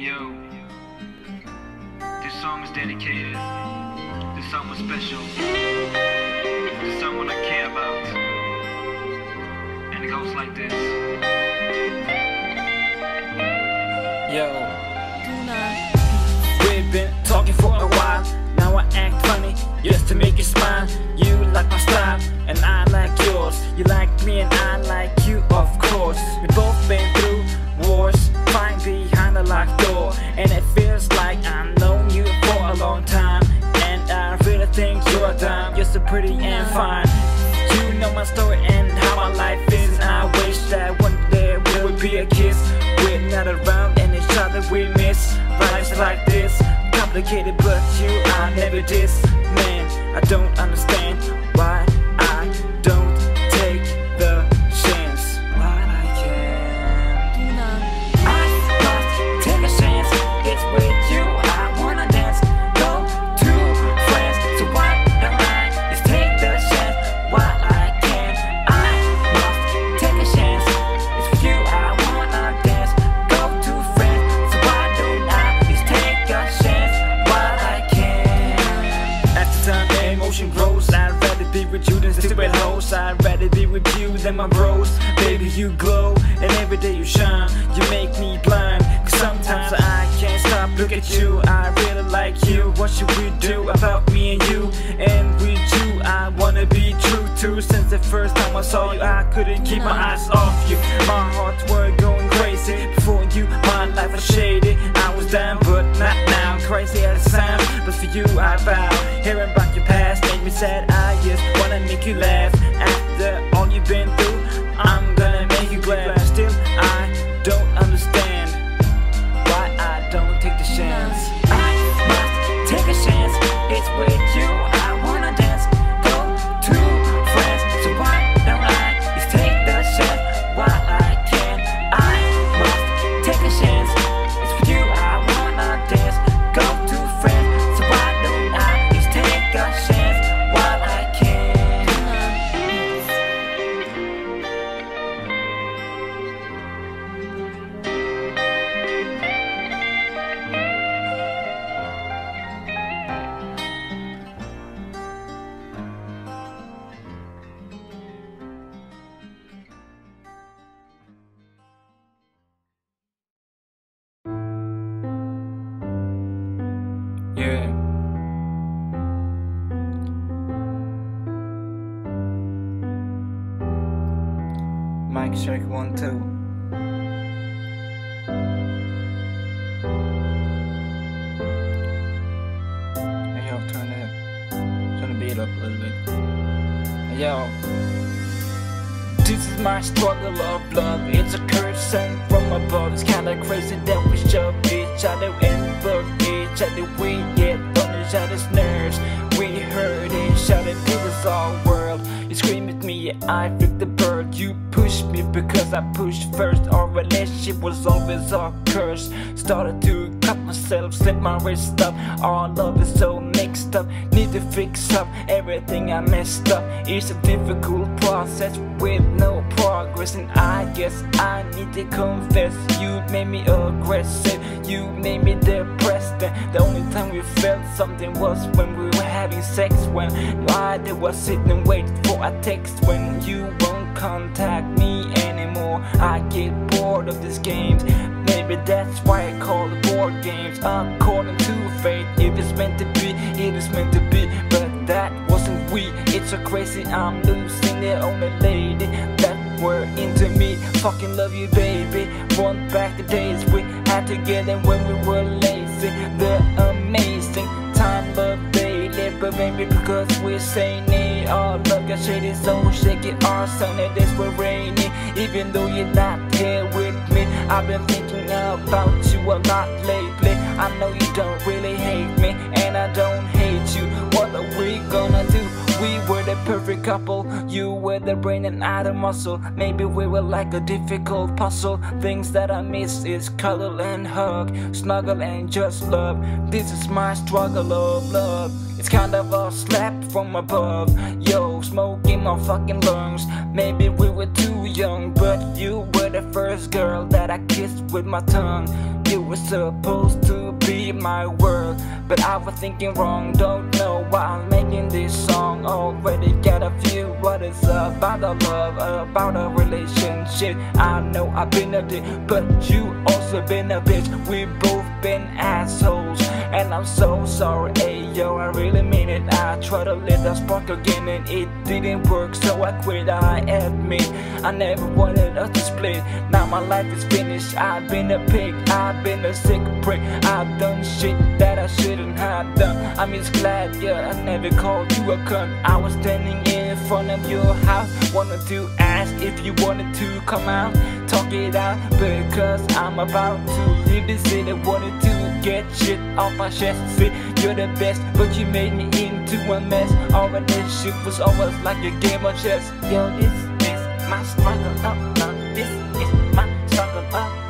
Hey yo, this song is dedicated to someone special, to someone I care about, and it goes like this. Yo, we've been talking for a while. Now I act funny just to make you smile. You like my style, and I like yours. You like me, and I like you, of course. We both fine. You know my story and how my life is. I wish that one day we would be a kiss. We're not around and each other we miss. Lives like this, complicated, but you I never diss. Man, I don't understand than my bros. Baby, you glow, and every day you shine. You make me blind. Cause sometimes I can't stop look at you. I really like you. What should we do about me and you? And with you, I wanna be true too. Since the first time I saw you, I couldn't keep my eyes off you. My hearts were going crazy. Before you, my life was shady. I was down, but not now. Crazy at the time, but for you, I vow. Hearing about your past make me sad. I check one two. Hey yo, turn it, turn the beat up a little bit. Hey, yo, this is my struggle of love. It's a curse sent from above. It's kinda crazy that we shove each other and bug each other. We get on each other's nerves. We hurt each other. This is our world. You scream at me, I flip because I pushed first. Our relationship was always our curse. Started to cut myself, slip my wrist up. Our love is so mixed up. Need to fix up everything I messed up. It's a difficult process with no progress, and I guess I need to confess. You made me aggressive, you made me depressed. And the only time we felt something was when we were having sex. When I was sit and for a text. When you won't contact me anymore, I get bored of these games. Maybe that's why I call it board games. According to fate, if it's meant to be, it is meant to be. But that wasn't we. It's so crazy, I'm losing the only lady that were into me. Fucking love you, baby. Want back the days we had together when we were lazy. The amazing time, love daily. But maybe because we're saying it, our love got shady, so shaky. Our sunny days were rainy. Even though you're not here with me, I've been thinking about you a lot lately. I know you don't really hate me, and I don't hate you. What are we gonna do? We were the perfect couple. You were the brain and I the muscle. Maybe we were like a difficult puzzle. Things that I miss is cuddle and hug, snuggle and just love. This is my struggle of love. It's kind of a slap from above. Yo, smoke in my fucking lungs. Maybe we were too young, but you were the first girl that I kissed with my tongue. You were supposed to be my world, but I was thinking wrong. Don't know why I'm making this song. Already got a few what it's about a love, about a relationship. I know I've been a dick, but you also been a bitch. We both been assholes, and I'm so sorry. Hey yo, I really mean it. I tried to let that spark again, and it didn't work, so I quit. I admit I never wanted us to split. Now my life is finished. I've been a pig, I've been a sick prick. I've done shit that I shouldn't have done. I'm just glad, yeah, I never called you a cunt. I was standing in front of your house, wanted to ask if you wanted to come out, talk it out, because I'm about to leave the city. Wanted to get shit off my chest. See, you're the best, but you made me into a mess. All this shit was almost like a game of chess. Yo, this is my struggle up, no, this is my struggle up,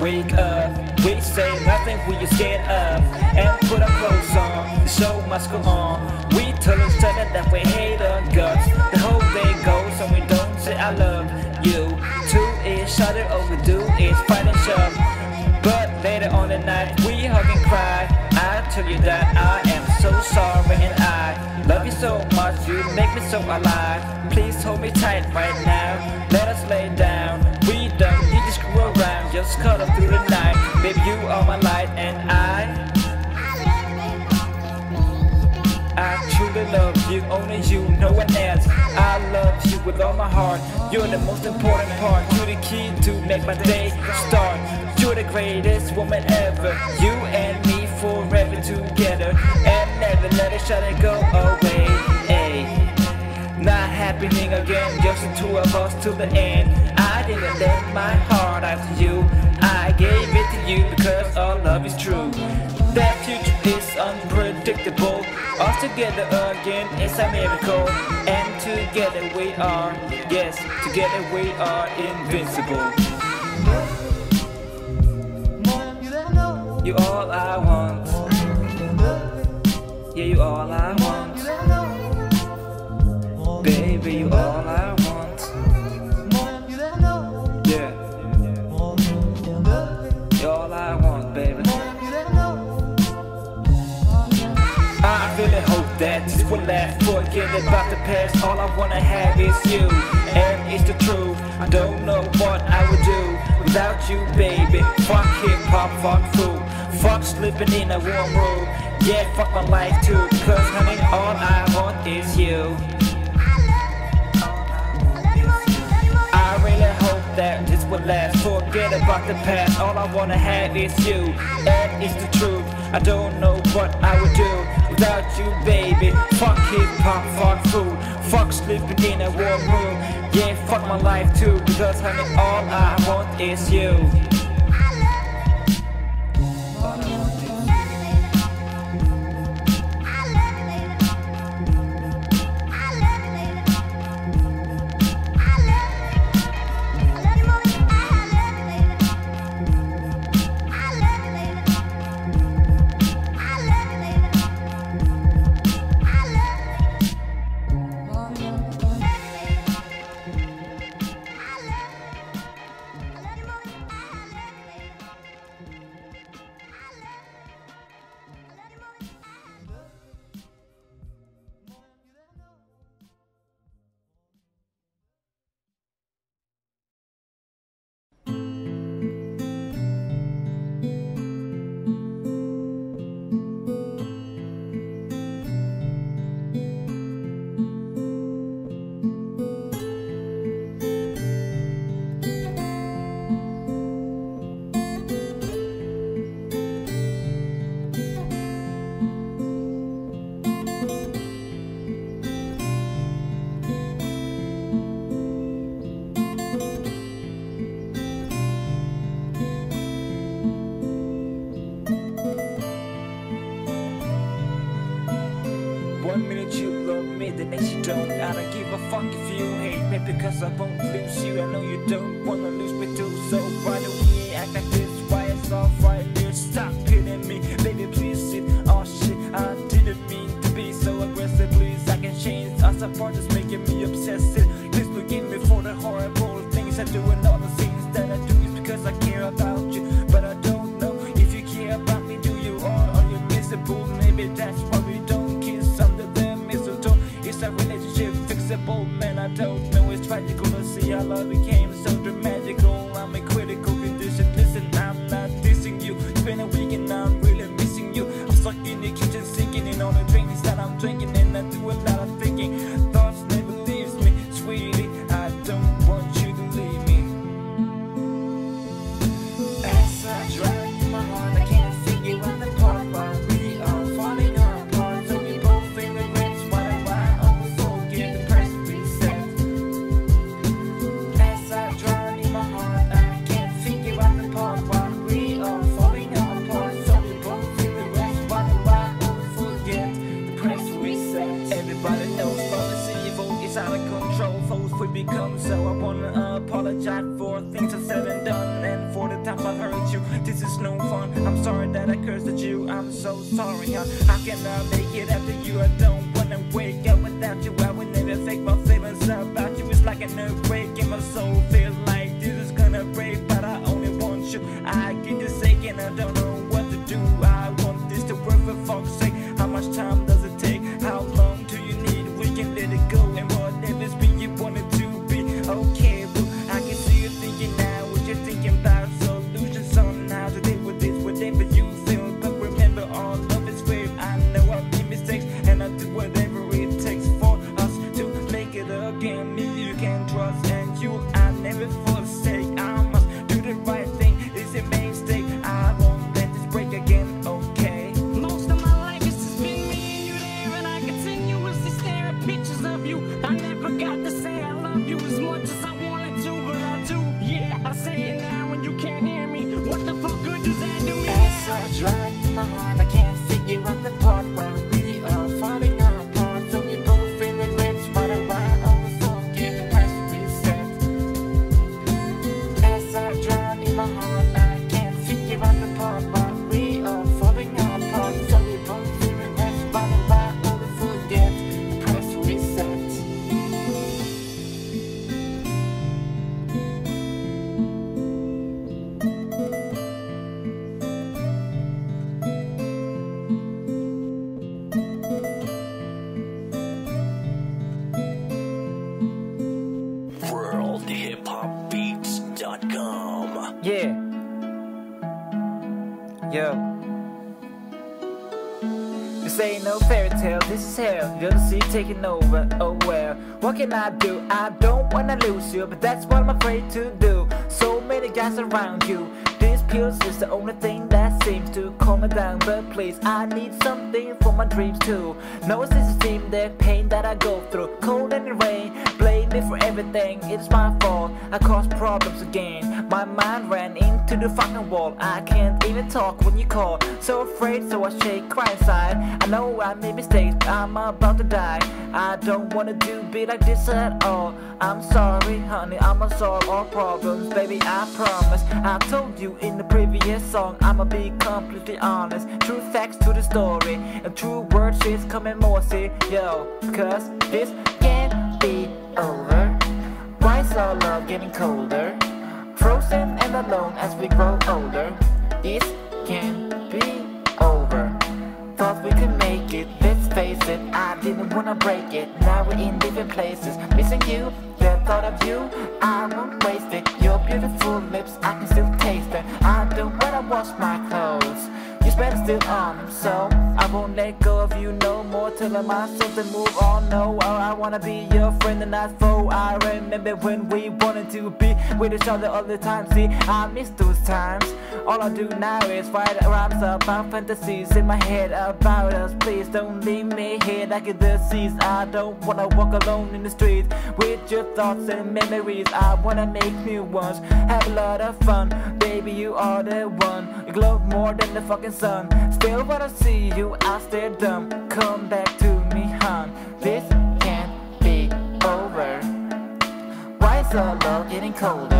wake up, we say nothing we are scared of, and put our clothes on. The show must go on. We tell each other that we hate our we do is fight and shove. But later on the night, we hug and cry. I tell you that I am so sorry and I love you so much. You make me so alive. Please hold me tight right now. Let us lay down. We don't need to screw around. Just cuddle through the night. Baby, you are my light and I. I truly love you, only you, no one else. I love you with all my heart. You're the most important part. You're the key to make my day start. You're the greatest woman ever. You and me forever together, and never let each other go away. Ay. Not happening again, just the two of us till the end. I didn't let my heart out to you. I gave it to you because our love is true. That future is unpredictable. Us together again is a miracle. And together we are, yes, together we are invincible. Will last. Forget about the past. All I wanna have is you, and it's the truth. I don't know what I would do without you, baby. Fuck hip hop, fuck food, fuck sleeping in a warm room. Yeah, fuck my life too. Cause honey, all I want is you. I really hope that this will last. Forget about the past. All I wanna have is you, and it's the truth. I don't know what I would do without you, baby. Fuck hip hop, fuck food, fuck sleeping in a warm room. Yeah, fuck my life too. Because honey, all I want is you. Won't lose you. I know you don't wanna lose me too. So why do we act like this? Why it's all right here? Stop hitting me, baby. Please sit. Oh shit, I didn't mean to be so aggressive. Please, I can change us apart. It's making me obsessive. Please forgive me for the horrible things I do and all the things that I do is because I care about you. But I don't know if you care about me. Do you or are you miserable? Maybe that's why we don't kiss under the mistletoe. Is our relationship fixable? Man, I don't know. It's tragical our love became so much time taking over. Oh well. What can I do? I don't wanna lose you, but that's what I'm afraid to do. So many guys around you. This pills is the only thing that seems to calm me down. But please, I need something for my dreams too. No seem the pain that I go through. Cold and rain, blame me for everything. It's my fault. I caused problems again. My mind ran into the fucking wall. I can't even talk when you call. So afraid, so I shake, cry inside. I know I made mistakes, but I'm about to die. I don't wanna do be like this at all. I'm sorry, honey, I'ma solve all problems, baby. I promise. I told you in the previous song, I'ma be completely honest. True facts to the story, and true words is coming more. See, yo, cause this can't be over. Why is our love getting colder? Frozen and alone as we grow older. This can't be over. Thought we could make it, let's face it. I didn't wanna break it. Now we're in different places. Missing you, the thought of you, I won't waste it. Your beautiful lips, I can still taste them. I don't wanna wash my clothes. Your spell still on, so I won't let go of you no more. Telling myself to move on. No, I wanna be your friend and not foe. I remember when we wanted to be with each other all the time. See, I miss those times. All I do now is write rhymes about fantasies in my head about us. Please don't leave me here like the seas. I don't wanna walk alone in the streets with your thoughts and memories. I wanna make new ones, have a lot of fun. Baby, you are the one. You glow more than the fucking sun. Still when I see you, I stare dumb. Come back to me, hon This can't be over. Why is our love getting colder?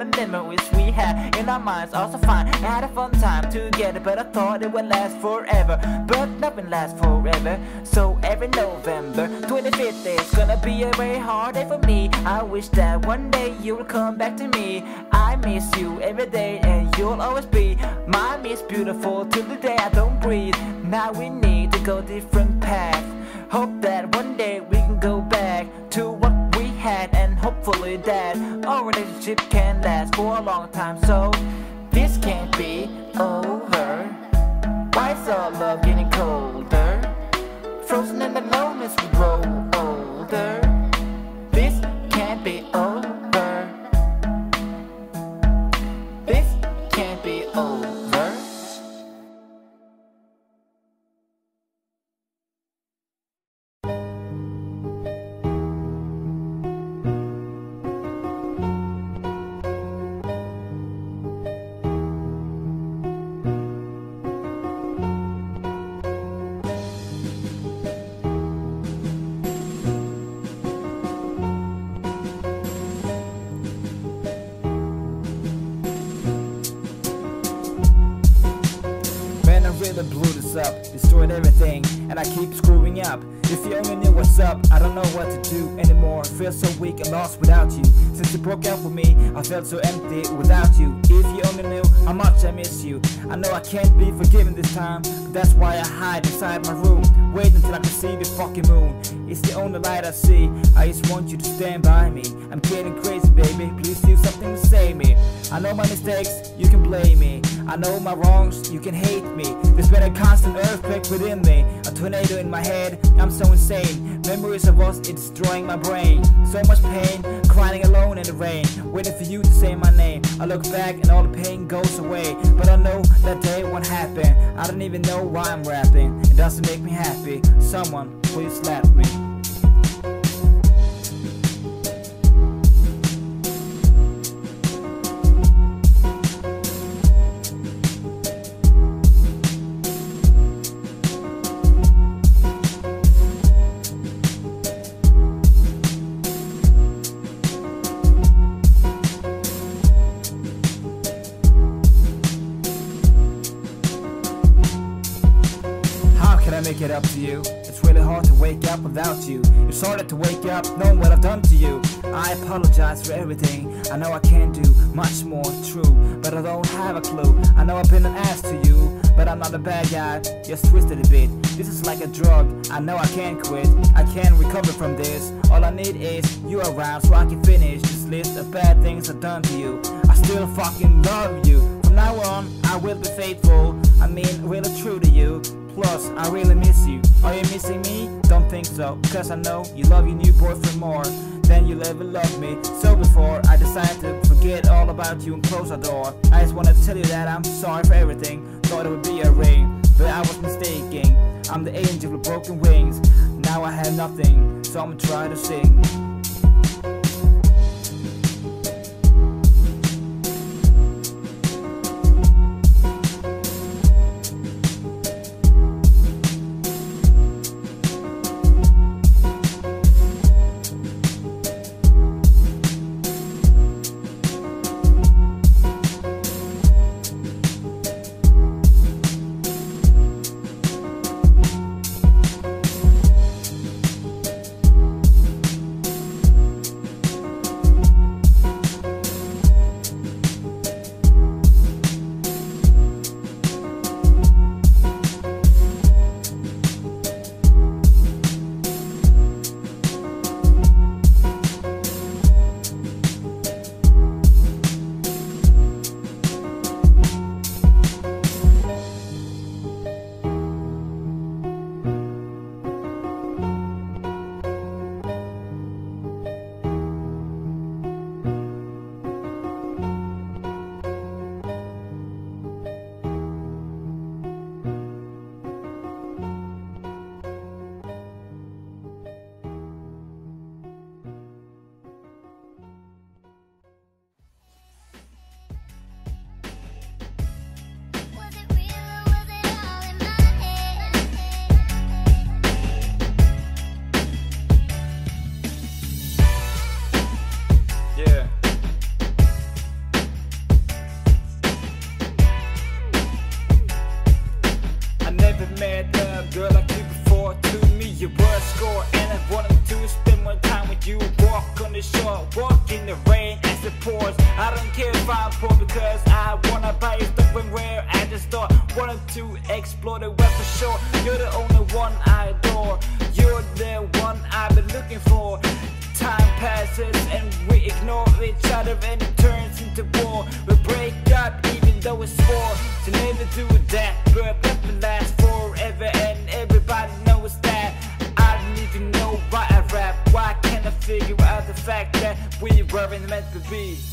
The memories we had in our minds. Also fine, I had a fun time together, but I thought it would last forever. But nothing lasts forever. So every November 25th is gonna be a very hard day for me. I wish that one day you'll come back to me. I miss you every day, and you'll always be my Miss Beautiful till the day I don't breathe. Now we need to go different paths. Hope that one day we can go back to had, and hopefully that our relationship can last for a long time. So this can't be over. Why is our love getting colder? Frozen and alone as we grow everything, and I keep screwing up. If you only knew what's up, I don't know what to do anymore. Feel so weak and lost without you. Since you broke up with me, I felt so empty without you. If you only knew how much I miss you, I know I can't be forgiven this time, but that's why I hide inside my room. Wait until I can see the fucking moon. It's the only light I see. I just want you to stand by me. I'm getting crazy, baby. Please do something to save me. I know my mistakes, you can blame me. I know my wrongs, you can hate me. There's been a constant earthquake within me, a tornado in my head. I'm so insane. Memories of us, it's destroying my brain. So much pain, crying alone in the rain, waiting for you to say my name. I look back and all the pain goes away, but I know that day won't happen. I don't even know why I'm rapping. It doesn't make me happy. Someone, please slap me. Up without you. It's harder to wake up knowing what I've done to you. I apologize for everything. I know I can't do much more, true, but I don't have a clue. I know I've been an ass to you, but I'm not a bad guy, just twisted a bit. This is like a drug, I know I can't quit. I can't recover from this. All I need is you around so I can finish this list of bad things I've done to you. I still fucking love you. From now on, I will be faithful. I mean, really true to you. Plus, I really miss you. Are you missing me? Don't think so, cause I know you love your new boyfriend more than you'll ever love me. So before I decide to forget all about you and close the door, I just wanna tell you that I'm sorry for everything. Thought it would be a ring, but I was mistaken. I'm the angel with broken wings. Now I have nothing, so I'ma try to sing. A girl like you before. To me, you were a score, and I wanted to spend more time with you. Walk on the shore, walk in the rain as it pours. I don't care if I'm poor because I wanna buy you stuff and where I just thought wanted to explore the web for sure. You're the only one I adore. You're the one I've been looking for. Time passes and we ignore each other and it turns into war. We break up even though it's war. To never do that, but never last we weren't meant to be?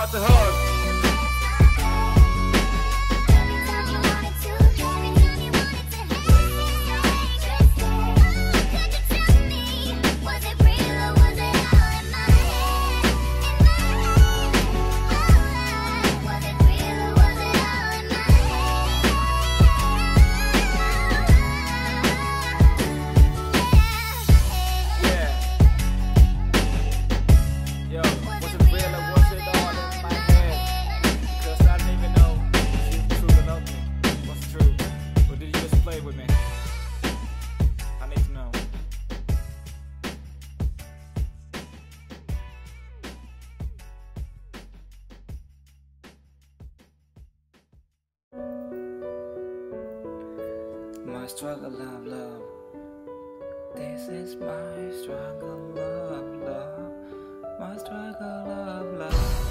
Hard to hug. My struggle, love, love. This is my struggle, love, love. My struggle, love, love.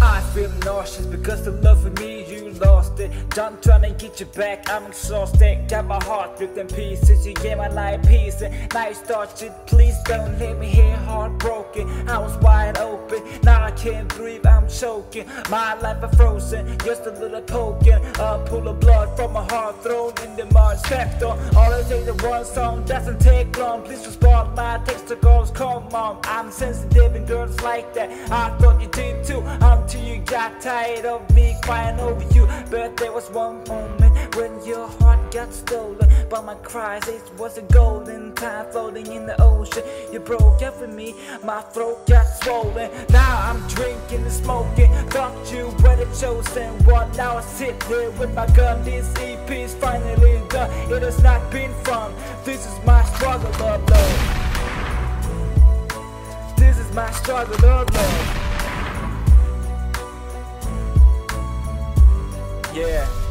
I feel nauseous because the love for me you lost it. Done trying to get you back, I'm exhausted. Got my heart ripped in pieces. You gave my life. And now you start shit. Please don't leave me here heartbroken. I was wide open, now I can't breathe. I'm choking. My life is frozen, just a little poking. A pool of blood from my heart thrown in the mud. Stepped on. All I takes is one song doesn't take long. Please respond my text to girls. Come on, I'm sensitive and girls like that. I thought you did too. Until you got tired of me crying over you. But there was one moment when your heart got stolen by my cries. It was a golden time floating in the ocean. You broke up with me, my throat got swollen. Now I'm drinking and smoking. Thought you were the chosen one. Now I sit here with my gun. This EP's finally done. It has not been fun. This is my struggle of love. My struggle of love. Yeah.